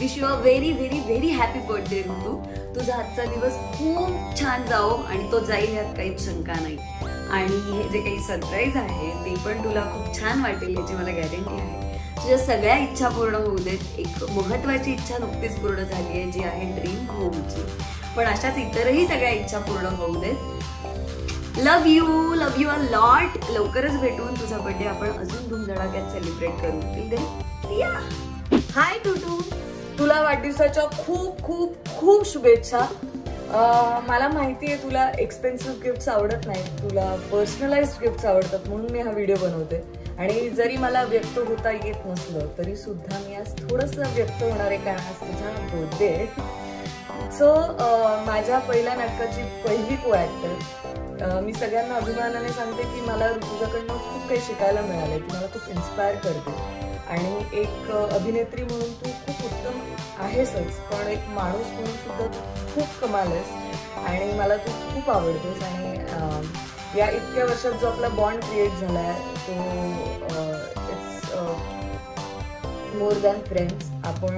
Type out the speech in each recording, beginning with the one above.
Wish you a very very very happy birthday Ritu तुझा आजचा दिवस खूप छान जाओ आणि तो जाईल यात काहीच शंका नाही. आणि हे जे काही सरप्राईज आहे ते पण तुला खूप छान वाटेल याची मला गॅरंटी आहे. तुझ्या सगळ्या इच्छा पूर्ण होऊ देत. एक महत्वाची इच्छा नुकतीच पूर्ण झाली आहे जी आहे ड्रीम होमची पण अशाच इतरही सगळ्या इच्छा पूर्ण होऊ देत. Love you love you a lot लवकरच भेटून तुझा बर्थडे आपण अजून धूमधडाक्यात सेलिब्रेट करू. हाय टू हाय तुला वाढदिवसाच्या खूप खूप खूप शुभेच्छा. मला माहिती आहे तुला एक्सपेन्सिव्ह गिफ्ट्स आवडत नाहीत. तुला पर्सनलाइज गिफ्ट्स आवडतात म्हणून मी हा व्हिडिओ बनवते. आणि जरी मला व्यक्त होता येत नसलं तरी सुद्धा मी आज थोडंसं व्यक्त होणार आहे कारण आज तुझा बर्थडे सो माझ्या पहिल्या नाटकाची पहिली को ॲक्टर मी सगळ्यांना अभिमानाने सांगते की मला तुझ्याकडनं खूप काही शिकायला मिळालं की मला खूप इन्स्पायर करते. आणि एक अभिनेत्री म्हणून तू खूप उत्तम आहेसच पण एक माणूस म्हणून सुद्धा तू खूप कमाल आहेस. आणि मला तू खूप आवडतेस आणि या इतक्या वर्षात जो आपला बॉन्ड क्रिएट झाला आहे तो इट्स मोर दॅन फ्रेंड्स आपण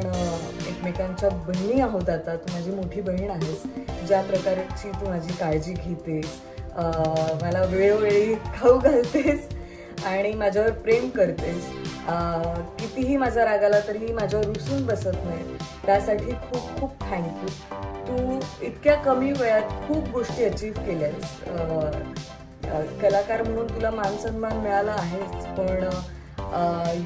एकमेकांच्या बहिणी आहोत आता. तू माझी मोठी बहीण आहेस. ज्या प्रकारची तू माझी काळजी घेतेस मला वेळोवेळी खाऊ घालतेस. आणि माझ्यावर प्रेम करतेस. कितीही माझा राग आला तरीही माझ्यावर रुसून बसत नाही. त्यासाठी खूप खूप थँक्यू तू इतक्या कमी वेळात खूप गोष्टी अचीव केल्यास. कलाकार म्हणून तुला मानसन्मान मिळाला आहेच पण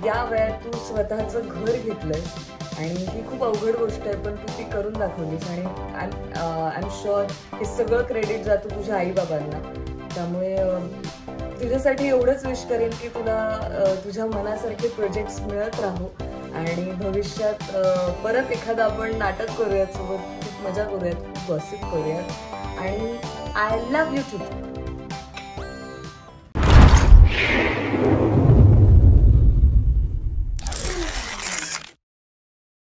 या वयात तू स्वतःचं घर घेतलंस आणि ही खूप अवघड गोष्ट आहे पण तू ती करून दाखवलीस आणि आय एम शुअर हे सगळं क्रेडिट जातं तुझ्या आईबाबांना. त्यामुळे तुझ्यासाठी एवढंच विश करेन की तुला तुझ्या मनासारखे प्रोजेक्ट्स मिळत राहू. आणि भविष्यात परत एखादं आपण नाटक करूयात सोबत खूप मजा करूयात खूप गॉसिप करूयात. आणि आय लव्ह यू टू